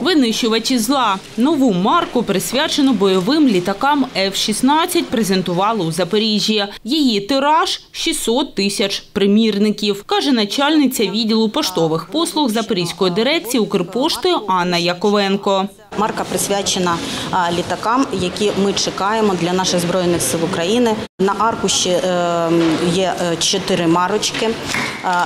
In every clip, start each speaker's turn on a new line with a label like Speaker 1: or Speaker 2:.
Speaker 1: Винищувачі зла. Нову марку, присвячену бойовим літакам F-16, презентували у Запоріжжі. Її тираж – 600 тисяч примірників, каже начальниця відділу поштових послуг Запорізької дирекції Укрпошти Анна Яковенко.
Speaker 2: Марка присвячена літакам, які ми чекаємо для наших збройних сил України. На аркуші е, є е, чотири марочки.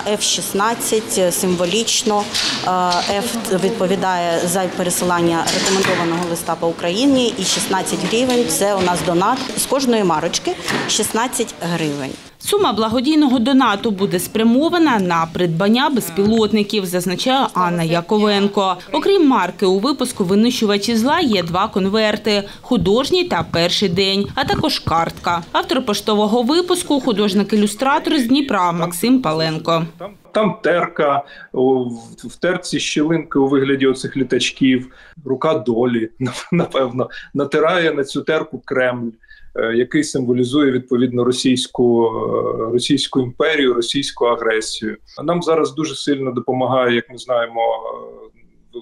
Speaker 2: F-16 символічно. а, F відповідає за пересилання рекомендованого листа по Україні. І 16 гривень це у нас донат з кожної марочки 16 гривень.
Speaker 1: Сума благодійного донату буде спрямована на придбання безпілотників, зазначає Анна Яковенко. Окрім марки, у випуску винищувачі зла є два конверти – художній та перший день, а також картка. Автор поштового випуску – художник-ілюстратор з Дніпра Максим Паленко.
Speaker 3: Там, терка, в, терці щілинки у вигляді оцих літачків, рука долі, напевно, натирає на цю терку Кремль, е, який символізує відповідно російську, е, російську імперію, російську агресію. Нам зараз дуже сильно допомагає, як ми знаємо,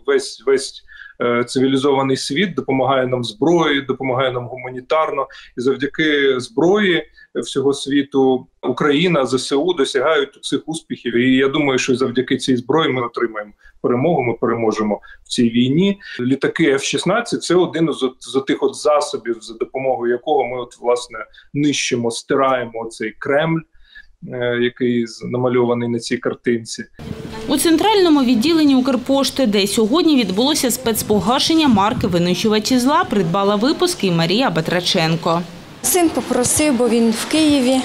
Speaker 3: весь весь. е, Цивілізований світ допомагає нам зброєю, допомагає нам гуманітарно, і завдяки зброї всього світу Україна ЗСУ досягають цих успіхів. І я думаю, що завдяки цій зброї ми отримаємо перемогу. Ми переможемо в цій війні. Літаки F-16 – це один з тих от засобів, за допомогою якого ми от власне нищимо, стираємо цей Кремль, е, який намальований на цій картинці.
Speaker 1: У центральному відділенні Укрпошти, де сьогодні відбулося спецпогашення марки винищувачі зла, придбала випуск і Марія Батраченко.
Speaker 4: Син попросив, бо він в Києві,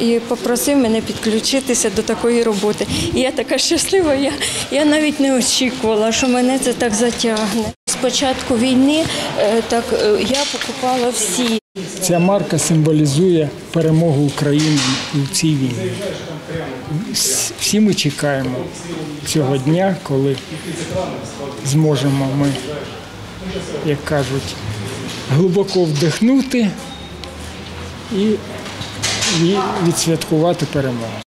Speaker 4: і попросив мене підключитися до такої роботи. І я така щаслива, я, я навіть не очікувала, що мене це так затягне. З початку війни е, так е, я покупала всі.
Speaker 5: Ця марка символізує перемогу України у цій війні. Всі ми чекаємо цього дня, коли зможемо ми, як кажуть, глибоко вдихнути і і відсвяткувати перемогу.